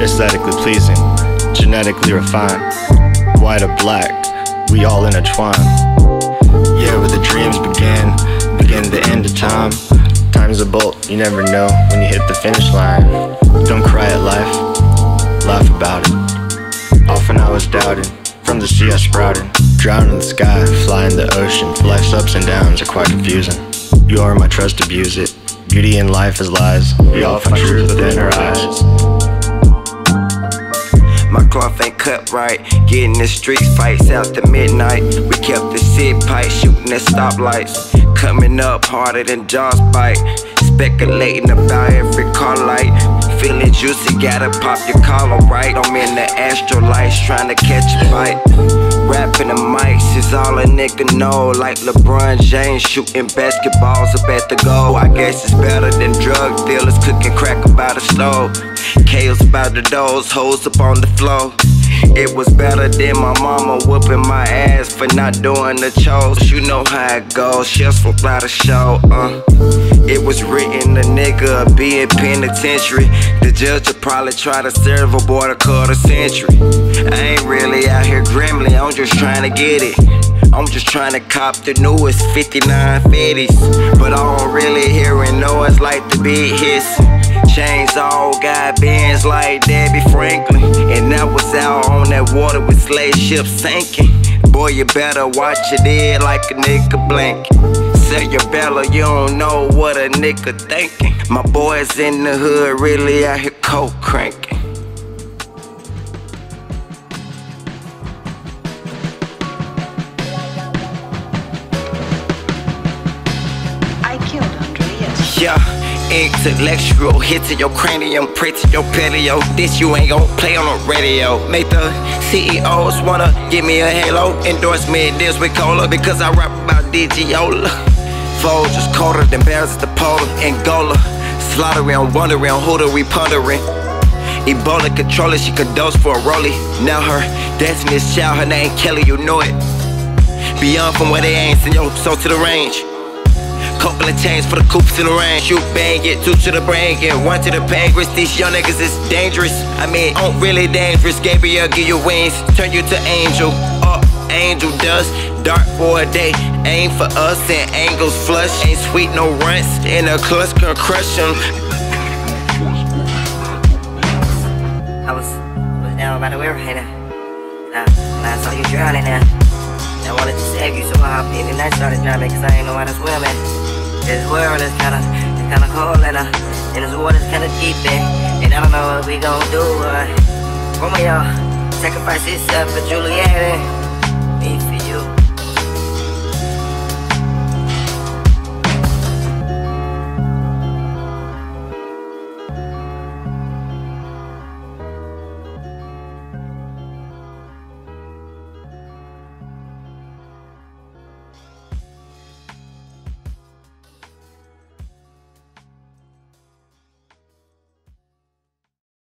Aesthetically pleasing, genetically refined, white or black, we all intertwine. Yeah, where the dreams began, begin the end of time. Time's a bolt, you never know when you hit the finish line. Don't cry at life, laugh about it. Often I was doubting from the sea I sprouted. Drown in the sky, fly in the ocean. Life's ups and downs are quite confusing. You are my trust, abuse it. Beauty in life is lies. We all find truth within our eyes. My cloth ain't cut right. Getting the streets fights out to midnight. We kept the sit pipe, shooting at stoplights. Coming up harder than Jaws bite. Speculating about every car light. Feeling juicy, gotta pop your collar right. I'm in the astrolights, trying to catch a bite. Rapping the mics is all a nigga know. Like LeBron James shooting basketballs up at the goal. I guess it's better than drug dealers cooking crack about a stove. Chaos about the doors, hoes up on the floor. It was better than my mama whooping my ass for not doing the chores. You know how it goes, will fly the show. Uh. It was written a nigga be in penitentiary. The judge will probably try to serve a boy a century. I ain't really out here grimly, I'm just trying to get it. I'm just trying to cop the newest 59 50s. But I don't really hear and know it's like the big hits. Chains all got bands like Debbie Franklin. And I was out on that water with slave ships sinking. Boy, you better watch your head like a nigga blinking. Say your bella, you don't know what a nigga thinking. My boys in the hood really out here coke cranking. I killed Andre. Yeah. Intellectual hit to your cranium, pray to your patio. This you ain't gon' play on the radio. Make the CEOs wanna give me a halo. Endorsement deals with cola because I rap about Digiola. Just colder than bears at the polar. Angola, slaughtering, wondering who do we pondering. Ebola controller, she could dose for a rollie. Now her destiny's child, her name Kelly, you know it. Beyond from where they ain't, send your soul to the range. Couple of chains for the coops in the rain. Shoot bang, get two to the brain, get one to the pancreas. These young niggas is dangerous. I mean, ain't really dangerous. Gabriel give you wings, turn you to angel. Up, angel dust, dark for a day. Aim for us and angles flush. Ain't sweet, no runts. In a clutch, can crush 'em. I was, was down by the river and uh, and I saw you drowning there. I wanted to save you, so I hopped in and I started drowning because I ain't know how to swim. And this world is kinda, it's kinda cold and, uh, and this water's kinda deep and, and I don't know what we gon' do. Uh, Romeo sacrificed himself for Juliet. And,